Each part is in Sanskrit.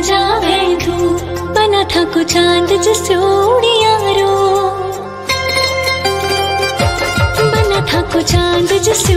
धूप बना था को चांद जिसे उड़ियारो बना था को चांद जिसे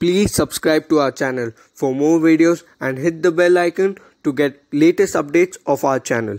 Please subscribe to our channel for more videos and hit the bell icon to get latest updates of our channel.